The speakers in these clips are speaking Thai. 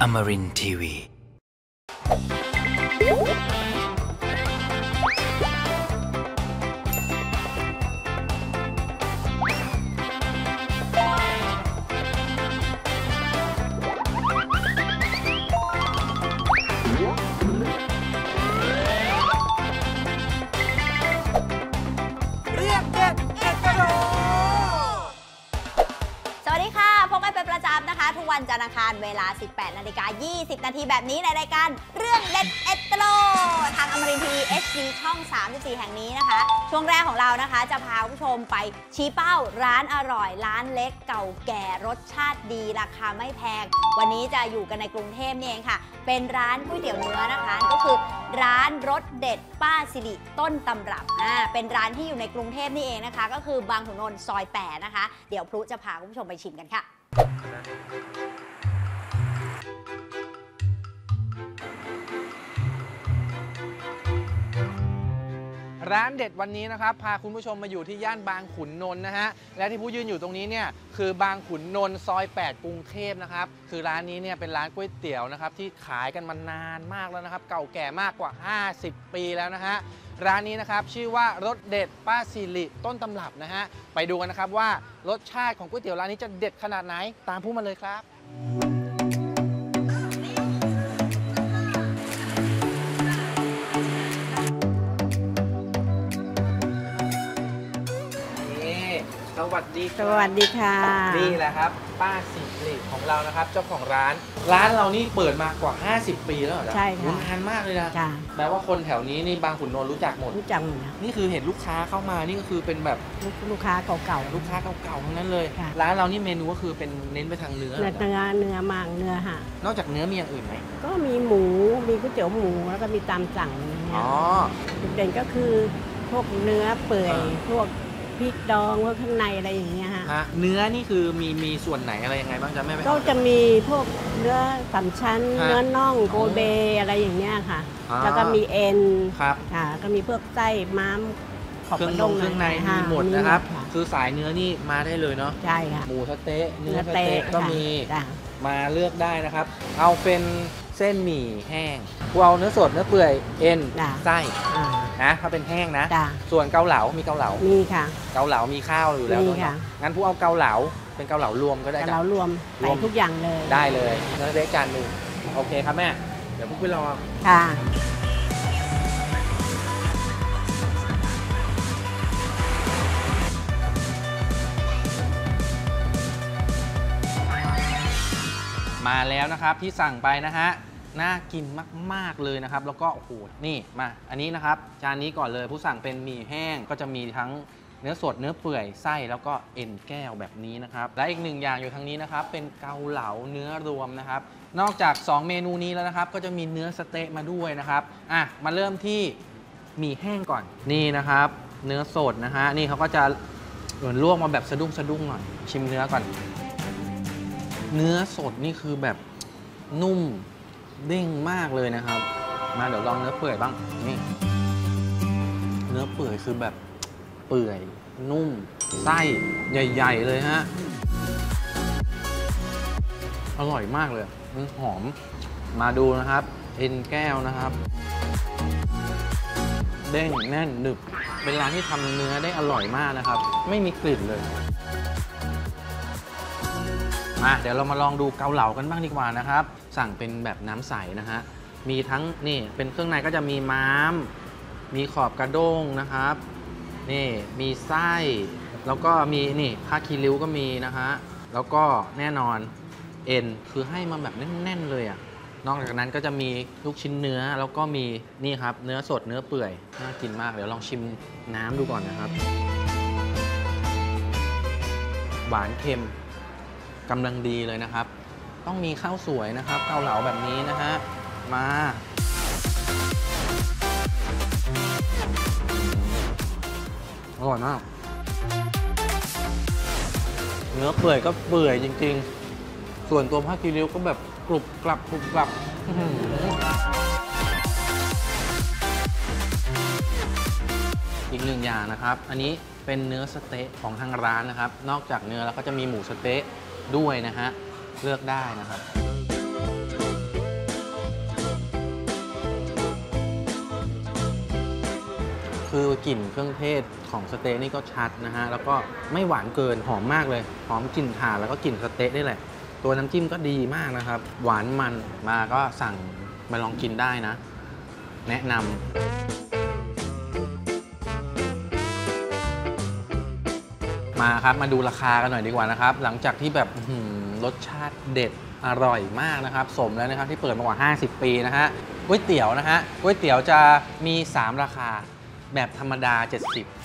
Amarin Tiwi. เรียกเด็ดเด็ดกระโดดสวัสดีค่ะ พบนะคะ ทุกวันจันทร์อังคารเวลา 18นาฬิกา20 นาทีแบบนี้ในรายการเรื่องเด็ดเอ็ดโตรทางอมรินทีวี HD ช่อง 34 แห่งนี้นะคะ ช่วงแรกของเรานะคะ จะพาผู้ชมไปชี้เป้าร้านอร่อย ร้านเล็กเก่าแก่รสชาติดี ราคาไม่แพง วันนี้จะอยู่กันในกรุงเทพนี่เองค่ะ เป็นร้านก๋วยเตี๋ยวเนื้อนะคะ ก็คือร้านรสเด็ดป้าสิริต้นตำรับอ่าเป็นร้านที่อยู่ในกรุงเทพนี่เองนะคะ ก็คือบางขุนนนท์ซอยแปดนะคะ เดี๋ยวพลุจะพาคุณผู้ชมไปชิมกันค่ะ ร้านเด็ดวันนี้นะครับ พาคุณผู้ชมมาอยู่ที่ย่านบางขุนนนท์นะฮะ และที่ผู้ยืนอยู่ตรงนี้เนี่ยคือบางขุนนนท์ซอย 8 กรุงเทพนะครับ คือร้านนี้เนี่ยเป็นร้านก๋วยเตี๋ยวนะครับที่ขายกันมานานมากแล้วนะครับ เก่าแก่มากกว่า 50 ปีแล้วนะฮะ ร้านนี้นะครับชื่อว่ารสเด็ดป้าสิริต้นตำรับนะฮะไปดูกันนะครับว่ารสชาติของก๋วยเตี๋ยวร้านนี้จะเด็ดขนาดไหนตามผู้มาเลยครับ นี่ สวัสดีคสรับวัสดีค่ะ นี่แหละครับ ป้าสิริของเรานะครับ เจ้าของร้าน ร้านเรานี่เปิดมากว่า 50 ปีแล้วเหรอจ๊ใช่ค่ะ โอ้นานมากเลยนะจ้าแปลว่าคนแถวนี้นี่บางขุนนนท์รู้จักหมด รู้จักหมดนะนี่คือเห็นลูกค้าเข้ามานี่ก็คือเป็นแบบลูกลูกค้าเก่าๆลูกค้าเก่าๆทั้งนั้นเลย ค่ะ ร้านเรานี่เมนูก็คือเป็นเน้นไปทางเนื้อเนื้อเหรอเนื้อเนื้อมังเนื้อห่านอกจากเนื้อมีอย่างอื่นไหมก็มีหมูมีก๋วยเตี๋ยวหมูแล้วก็มีตามสั่งอย่างเงี้ยอ๋อ จุดเด่นก็คือพวกเนื้อเปื่อยอ่า พวก พริกดองพวกข้างในอะไรอย่างเงี้ยฮะฮะเนื้อนี่คือมีมีส่วนไหนอะไรยังไงบ้างจ๊ะแม่ไปก็จะมีพวกเนื้อสามชั้น ฮะเนื้อน่องโกเบอะไรอย่างเงี้ยค่ะ อ่า แล้วก็มีเอ็นครับ ค่ะ ก็มีพวกไส้ม้ามขอบเครื่อกงระนด้งงเครื่องในค่ะมีหมดนะครับมีหมดคือสายเนื้อนี่มาได้เลยเนาะใช่ค่ะหมูสะเต๊ะเนื้อสเตะเต๊ะก็ค่ะมีจ้ะมาเลือกได้นะครับ เอาเป็นเส้นหมี่แห้งกูเอาเนื้อสดเนื้อเปื่อยเอ็นจ้ะไส้อ่า นะถ้าเป็นแห้งนะ จ้ะส่วนเกาเหลา มีเกาเหลา มีค่ะ เกาเหลา มีข้าวอยู่แล้วมีด้วยค่ะงั้นผู้เอาเกาเหลา เป็นเกาเหลารวมก็ได้แต่จ้ะ เรารวมรใส่วม ทุกอย่างเลยได้เลยเนื้อเล็กจานหนึ่งโอเคครับแม่ เดี๋ยวพวกไปรอ ค่ะ มาแล้วนะครับที่สั่งไปนะฮะ น่ากินมาก ๆ เลยนะครับ แล้วก็โอ้โหนี่มา อันนี้นะครับ จานนี้ก่อนเลยผู้สั่งเป็นหมี่แห้งก็จะมีทั้งเนื้อสดเนื้อเปื่อยไส้แล้วก็เอ็นแก้วแบบนี้นะครับ และอีกหนึ่งอย่างอยู่ทางนี้นะครับ เป็นเกาเหลาเนื้อรวมนะครับ นอกจาก 2 เมนูนี้แล้วนะครับ ก็จะมีเนื้อสเต๊ะมาด้วยนะครับอะมาเริ่มที่หมี่แห้งก่อนนี่นะครับ เนื้อสดนะฮะนี่เขาก็จะเหมือนลวกมาแบบสะดุ้งสะดุ้งหน่อยชิมเนื้อก่อน เนื้อสดนี่คือแบบนุ่ม เด้งมากเลยนะครับ มาเดี๋ยวลองเนื้อเปื่อยบ้างนี่เนื้อเปื่อยคือแบบเปื่อยนุ่ม ไส้ใหญ่ ๆ เลยฮะ อร่อยมากเลยมันหอมมาดูนะครับ เอ็นแก้วนะครับ เด้งแน่นหนึบเป็นร้านที่ทำเนื้อได้อร่อยมากนะครับ ไม่มีกลิ่นเลย มาเดี๋ยวเรามาลองดูเกาเหลากันบ้างดีกว่านะครับ สั่งเป็นแบบน้ำใสนะฮะมีทั้งนี่เป็นเครื่องในก็จะมีม้าม มีขอบกระด้งนะครับนี่มีไส้ แล้วก็มีนี่ผ้าคีริ้วก็มีนะฮะแล้วก็แน่นอนเอ็นคือให้มาแบบแน่นๆเลยอะ่ะนอกจากนั้นก็จะมีลูกชิ้นเนื้อแล้วก็มีนี่ครับ เนื้อสดเนื้อเปื่อยน่ากินมากเดี๋ยวลองชิมน้ำดูก่อนนะครับ หวานเค็ม กำลังดีเลยนะครับ ต้องมีข้าวสวยนะครับ เกาเหลาแบบนี้นะฮะ มา อร่อยมาก เนื้อเปื่อยก็เปื่อยจริง ๆ ส่วนตัวผ้าคีริ้วก็แบบกรุบกรับกรุบกรับอีกหนึ่งอย่างนะครับ อันนี้เป็นเนื้อสเต๊ะของทางร้านนะครับ นอกจากเนื้อแล้วก็จะมีหมูสเต๊ะ ด้วยนะฮะ เลือกได้นะครับคือกลิ่นเครื่องเทศของสเต๊กนี่ก็ชัดนะฮะ แล้วก็ไม่หวานเกินหอมมากเลย หอมกลิ่นถ่านแล้วก็กลิ่นสเต๊กนี่แหละ ตัวน้ำจิ้มก็ดีมากนะครับ หวานมันมาก็สั่งมาลองกินได้นะ แนะนำ มาครับมาดูราคากันหน่อยดีกว่านะครับ หลังจากที่แบบรสชาติเด็ดอร่อยมากนะครับ สมแล้วนะครับที่เปิดมากว่า 50 ปีนะฮะก๋วยเตี๋ยวนะฮะก๋วยเตี๋ยวจะมี 3 ราคาแบบธรรมดา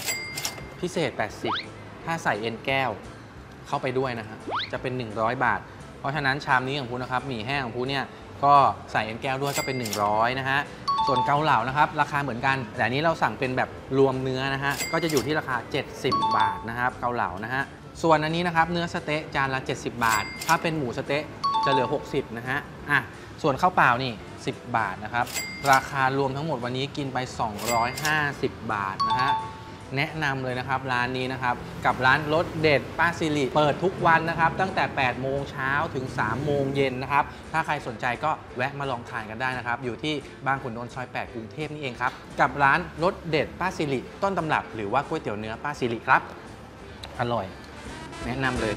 70 พิเศษ 80 ถ้าใส่เอ็นแก้วเข้าไปด้วยนะฮะจะเป็น 100 บาท เพราะฉะนั้นชามนี้ของพูนะครับหมี่แห้งของพูเนี่ยก็ใส่เอ็นแก้วด้วยก็เป็น 100 นะฮะ ส่วนเกาเหลานะครับ ราคาเหมือนกัน แต่อันนี้เราสั่งเป็นแบบรวมเนื้อนะฮะ ก็จะอยู่ที่ราคา 70 บาทนะครับ เกาเหลานะฮะ ส่วนอันนี้นะครับ เนื้อสเต๊ะจานละ 70 บาท ถ้าเป็นหมูสเต๊ะจะเหลือ 60 นะฮะ อะ ส่วนข้าวเปล่านี่ 10 บาทนะครับ ราคารวมทั้งหมดวันนี้กินไป 250 บาทนะฮะ แนะนำเลยนะครับร้านนี้นะครับ กับร้านรสเด็ดป้าซิริเปิดทุกวันนะครับ ตั้งแต่ 8 โมงเช้าถึง 3 โมงเย็นนะครับ ถ้าใครสนใจก็แวะมาลองทานกันได้นะครับ อยู่ที่บางขุนนนท์ซอย 8 กรุงเทพนี่เองครับ กับร้านรสเด็ดป้าซิริต้นตำรับหรือว่าก๋วยเตี๋ยวเนื้อป้าซิริครับ อร่อย แนะนำเลย